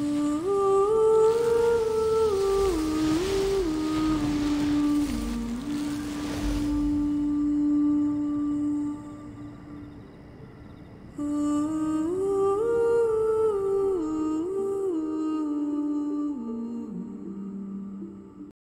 Ooh.